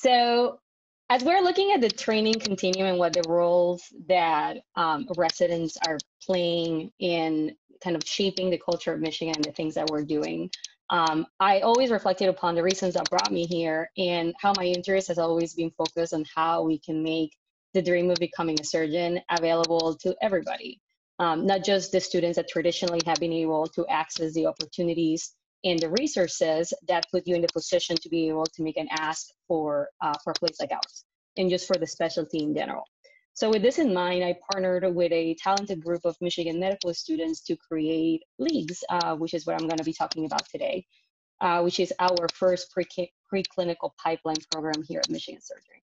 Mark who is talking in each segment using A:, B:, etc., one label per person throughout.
A: So as we're looking at the training continuum and what the roles that um, residents are playing in kind of shaping the culture of Michigan and the things that we're doing, um, I always reflected upon the reasons that brought me here and how my interest has always been focused on how we can make the dream of becoming a surgeon available to everybody, um, not just the students that traditionally have been able to access the opportunities and the resources that put you in the position to be able to make an ask for, uh, for a place like ours, and just for the specialty in general. So with this in mind, I partnered with a talented group of Michigan medical students to create leagues, uh, which is what I'm gonna be talking about today, uh, which is our first pre preclinical pipeline program here at Michigan Surgery.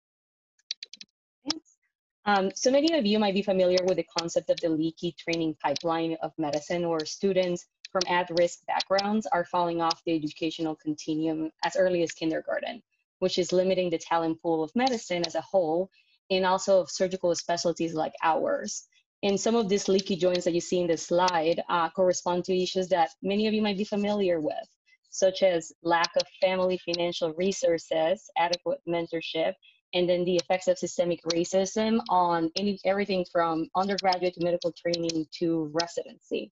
A: Um, so many of you might be familiar with the concept of the leaky training pipeline of medicine, where students from at-risk backgrounds are falling off the educational continuum as early as kindergarten, which is limiting the talent pool of medicine as a whole and also of surgical specialties like ours. And some of these leaky joints that you see in the slide uh, correspond to issues that many of you might be familiar with, such as lack of family financial resources, adequate mentorship, and then the effects of systemic racism on any, everything from undergraduate to medical training to residency.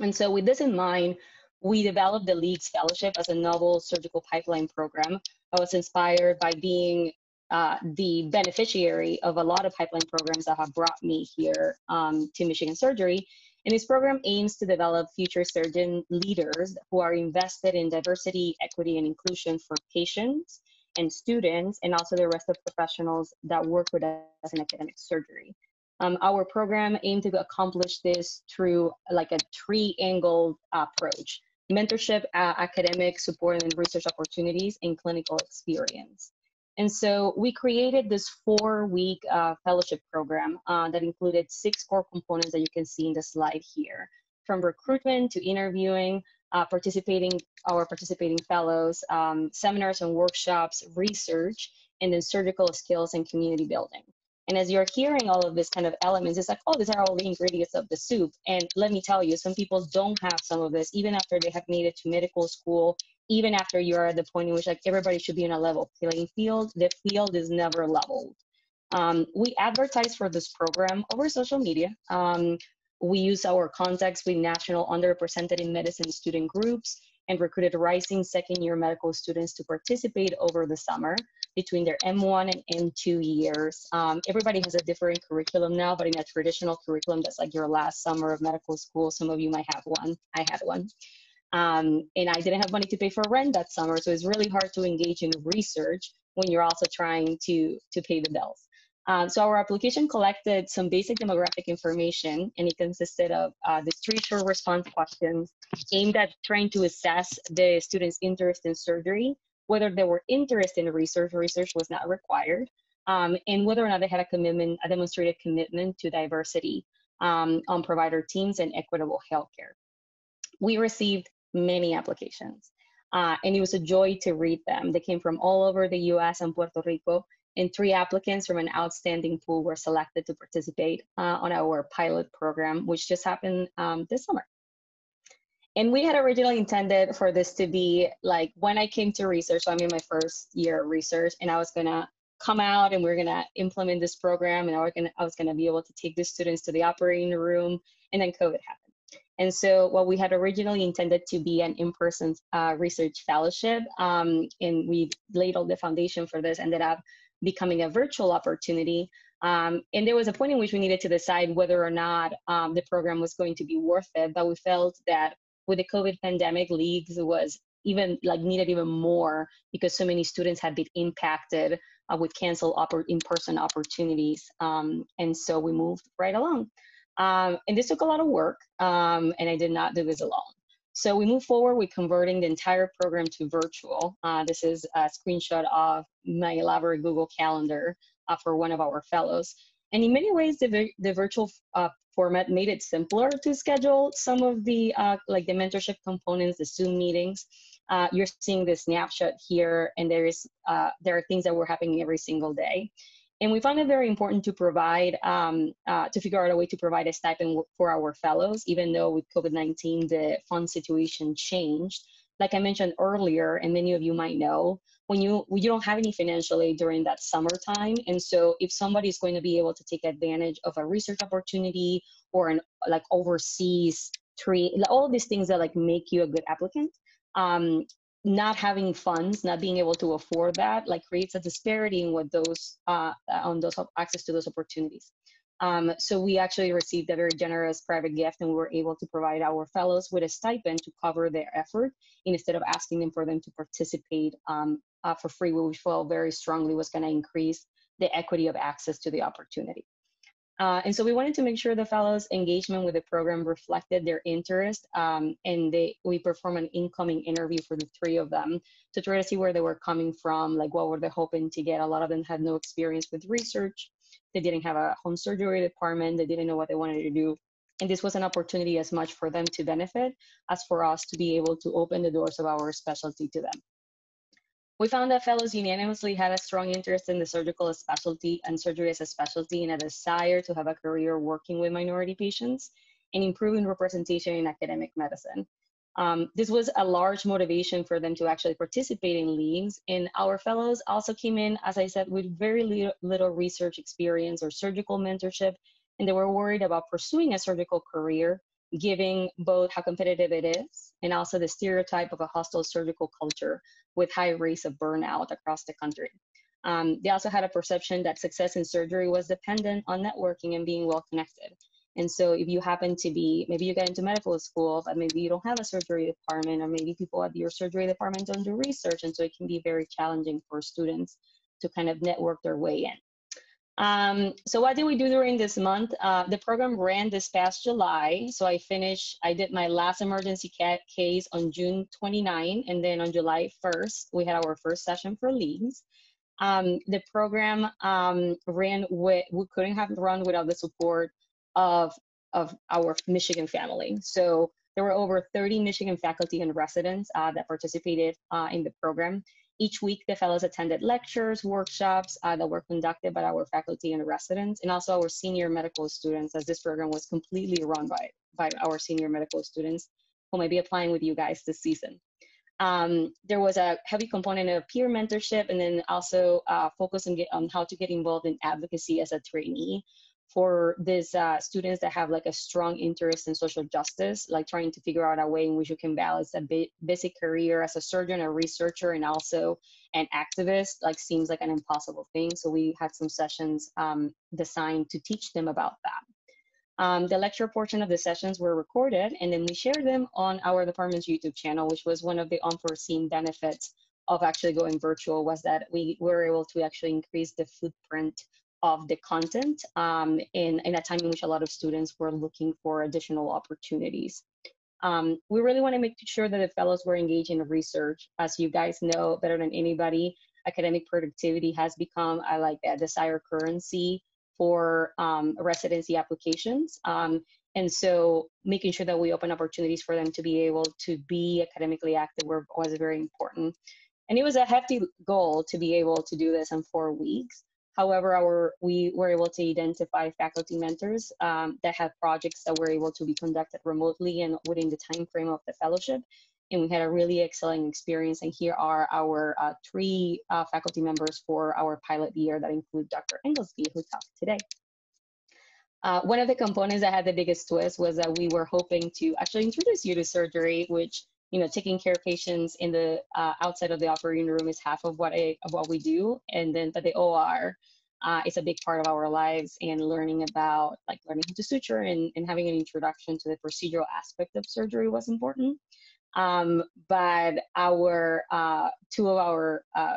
A: And so with this in mind, we developed the LEAGUES Fellowship as a novel surgical pipeline program. I was inspired by being uh, the beneficiary of a lot of pipeline programs that have brought me here um, to Michigan Surgery. And this program aims to develop future surgeon leaders who are invested in diversity, equity, and inclusion for patients and students, and also the rest of professionals that work with us in academic surgery. Um, our program aimed to accomplish this through like a three-angled approach, mentorship, uh, academic support and research opportunities, and clinical experience. And so we created this four week uh, fellowship program uh, that included six core components that you can see in the slide here from recruitment to interviewing, uh, participating, our participating fellows, um, seminars and workshops, research, and then surgical skills and community building. And as you're hearing all of this kind of elements, it's like, oh, these are all the ingredients of the soup. And let me tell you, some people don't have some of this, even after they have made it to medical school even after you're at the point in which like everybody should be in a level playing field, the field is never leveled. Um, we advertise for this program over social media. Um, we use our contacts with national underrepresented in medicine student groups and recruited rising second year medical students to participate over the summer between their M1 and M2 years. Um, everybody has a different curriculum now, but in a traditional curriculum, that's like your last summer of medical school. Some of you might have one. I had one. Um, and I didn't have money to pay for rent that summer, so it's really hard to engage in research when you're also trying to to pay the bills. Um, so our application collected some basic demographic information, and it consisted of uh, the three short response questions aimed at trying to assess the students' interest in surgery, whether they were interested in research, research was not required, um, and whether or not they had a commitment, a demonstrated commitment to diversity um, on provider teams and equitable healthcare. We received many applications. Uh, and it was a joy to read them. They came from all over the US and Puerto Rico, and three applicants from an outstanding pool were selected to participate uh, on our pilot program, which just happened um, this summer. And we had originally intended for this to be like when I came to research, so I'm in my first year of research, and I was gonna come out and we are gonna implement this program, and I was gonna, I was gonna be able to take the students to the operating room, and then COVID happened. And so what we had originally intended to be an in-person uh, research fellowship, um, and we laid all the foundation for this, ended up becoming a virtual opportunity. Um, and there was a point in which we needed to decide whether or not um, the program was going to be worth it, but we felt that with the COVID pandemic, leagues was even like needed even more because so many students had been impacted uh, with canceled in-person opportunities. Um, and so we moved right along. Um, and this took a lot of work, um, and I did not do this alone. So we move forward with converting the entire program to virtual. Uh, this is a screenshot of my elaborate Google Calendar uh, for one of our fellows. And in many ways, the, the virtual uh, format made it simpler to schedule some of the, uh, like the mentorship components, the Zoom meetings. Uh, you're seeing the snapshot here, and there is uh, there are things that were happening every single day. And we found it very important to provide, um, uh, to figure out a way to provide a stipend for our fellows, even though with COVID-19, the fund situation changed. like I mentioned earlier, and many of you might know, when you you don't have any financial aid during that summertime, and so if somebody is going to be able to take advantage of a research opportunity or an like overseas tree, all these things that like make you a good applicant, um, not having funds, not being able to afford that, like creates a disparity in what those uh, on those access to those opportunities. Um, so we actually received a very generous private gift and we were able to provide our fellows with a stipend to cover their effort instead of asking them for them to participate um, uh, for free, which we felt very strongly was going to increase the equity of access to the opportunity. Uh, and so we wanted to make sure the fellows' engagement with the program reflected their interest. Um, and they, we performed an incoming interview for the three of them to try to see where they were coming from, like what were they hoping to get. A lot of them had no experience with research. They didn't have a home surgery department. They didn't know what they wanted to do. And this was an opportunity as much for them to benefit as for us to be able to open the doors of our specialty to them. We found that fellows unanimously had a strong interest in the surgical specialty and surgery as a specialty and a desire to have a career working with minority patients and improving representation in academic medicine. Um, this was a large motivation for them to actually participate in leagues. And our fellows also came in, as I said, with very little, little research experience or surgical mentorship, and they were worried about pursuing a surgical career giving both how competitive it is and also the stereotype of a hostile surgical culture with high rates of burnout across the country. Um, they also had a perception that success in surgery was dependent on networking and being well connected. And so if you happen to be, maybe you get into medical school, but maybe you don't have a surgery department, or maybe people at your surgery department don't do research. And so it can be very challenging for students to kind of network their way in. Um, so what did we do during this month? Uh, the program ran this past July. So I finished, I did my last emergency case on June 29, and then on July 1st, we had our first session for LEAGUES. Um, the program um, ran with, we couldn't have run without the support of, of our Michigan family. So there were over 30 Michigan faculty and residents uh, that participated uh, in the program. Each week, the fellows attended lectures, workshops uh, that were conducted by our faculty and residents, and also our senior medical students, as this program was completely run by, by our senior medical students who may be applying with you guys this season. Um, there was a heavy component of peer mentorship and then also uh, focus on, get, on how to get involved in advocacy as a trainee for these uh, students that have like a strong interest in social justice, like trying to figure out a way in which you can balance a basic career as a surgeon, a researcher, and also an activist, like seems like an impossible thing. So we had some sessions um, designed to teach them about that. Um, the lecture portion of the sessions were recorded and then we shared them on our department's YouTube channel, which was one of the unforeseen benefits of actually going virtual was that we were able to actually increase the footprint of the content um, in, in a time in which a lot of students were looking for additional opportunities. Um, we really want to make sure that the fellows were engaged in research. As you guys know better than anybody, academic productivity has become a, like a desired currency for um, residency applications. Um, and so making sure that we open opportunities for them to be able to be academically active was very important. And it was a hefty goal to be able to do this in four weeks. However, our, we were able to identify faculty mentors um, that had projects that were able to be conducted remotely and within the time frame of the fellowship. And we had a really excellent experience. And here are our uh, three uh, faculty members for our pilot year that include Dr. Englesby, who talked today. Uh, one of the components that had the biggest twist was that we were hoping to actually introduce you to surgery, which you know, taking care of patients in the uh, outside of the operating room is half of what I, of what we do, and then but the OR uh, is a big part of our lives. And learning about like learning how to suture and, and having an introduction to the procedural aspect of surgery was important. Um, but our uh, two of our uh,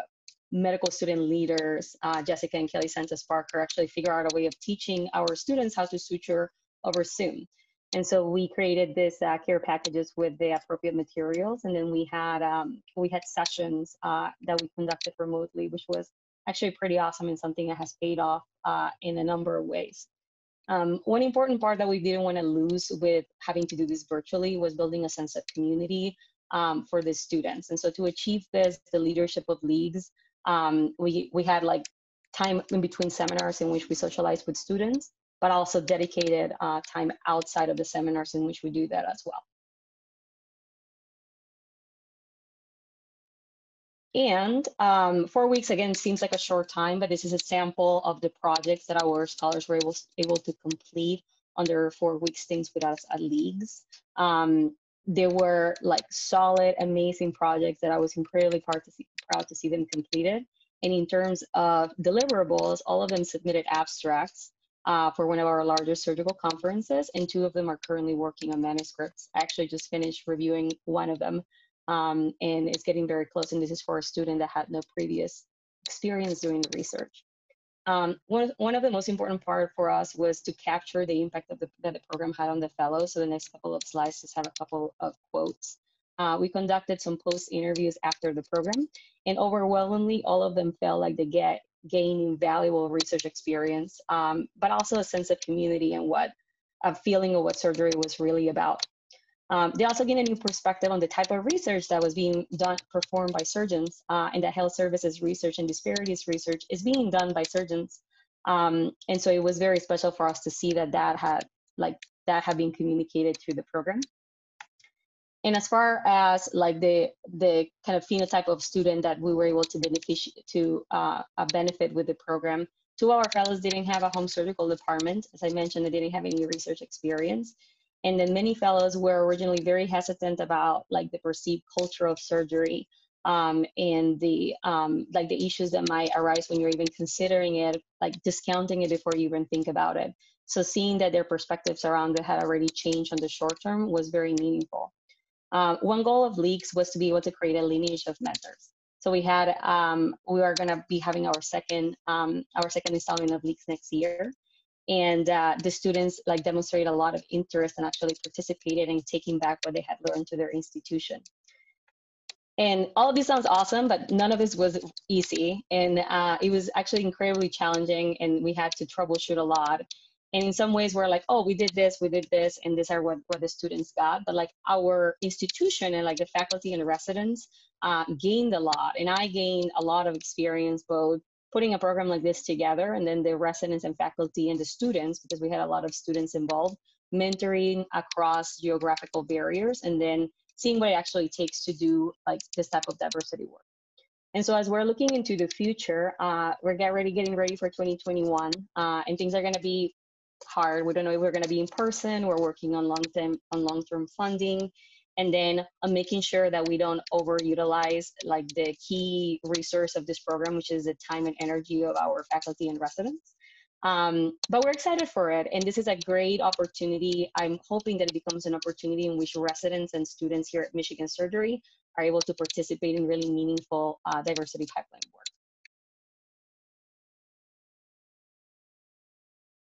A: medical student leaders, uh, Jessica and Kelly Sanchez Parker, actually figure out a way of teaching our students how to suture over Zoom. And so we created this uh, care packages with the appropriate materials, and then we had um, we had sessions uh, that we conducted remotely, which was actually pretty awesome and something that has paid off uh, in a number of ways. Um, one important part that we didn't want to lose with having to do this virtually was building a sense of community um, for the students. And so to achieve this, the leadership of leagues, um, we we had like time in between seminars in which we socialized with students but also dedicated uh, time outside of the seminars in which we do that as well. and um, four weeks, again, seems like a short time, but this is a sample of the projects that our scholars were able, able to complete under four week stints with us at Leagues. Um, they were like solid, amazing projects that I was incredibly proud to see, proud to see them completed. And in terms of deliverables, all of them submitted abstracts uh, for one of our larger surgical conferences, and two of them are currently working on manuscripts. I actually just finished reviewing one of them, um, and it's getting very close. And this is for a student that had no previous experience doing the research. Um, one, one of the most important part for us was to capture the impact of the, that the program had on the fellows. So the next couple of slides just have a couple of quotes. Uh, we conducted some post interviews after the program, and overwhelmingly, all of them felt like they get gaining valuable research experience, um, but also a sense of community and what a feeling of what surgery was really about. Um, they also gain a new perspective on the type of research that was being done, performed by surgeons, uh, and that health services research and disparities research is being done by surgeons. Um, and so it was very special for us to see that that had like that had been communicated through the program. And as far as like the the kind of phenotype of student that we were able to benefit to uh, benefit with the program, two of our fellows didn't have a home surgical department. As I mentioned, they didn't have any research experience. And then many fellows were originally very hesitant about like the perceived culture of surgery um, and the um, like the issues that might arise when you're even considering it, like discounting it before you even think about it. So seeing that their perspectives around it had already changed on the short term was very meaningful. Um, one goal of Leagues was to be able to create a lineage of mentors. So we had um, we are going to be having our second um, our second installment of Leagues next year, and uh, the students like demonstrated a lot of interest and actually participated in taking back what they had learned to their institution. And all of this sounds awesome but none of this was easy. And uh, it was actually incredibly challenging and we had to troubleshoot a lot and in some ways we're like oh we did this we did this and these are what, what the students got. But like our institution and like the faculty and the residents uh, gained a lot and i gained a lot of experience both putting a program like this together and then the residents and faculty and the students because we had a lot of students involved mentoring across geographical barriers and then seeing what it actually takes to do like this type of diversity work. And so as we're looking into the future uh, we're get ready getting ready for 2021 uh, and things are going to be hard we don't know if we're going to be in person we're working on long-term on long-term funding and then uh, making sure that we don't overutilize like the key resource of this program, which is the time and energy of our faculty and residents. Um, but we're excited for it, and this is a great opportunity. I'm hoping that it becomes an opportunity in which residents and students here at Michigan Surgery are able to participate in really meaningful uh, diversity pipeline work.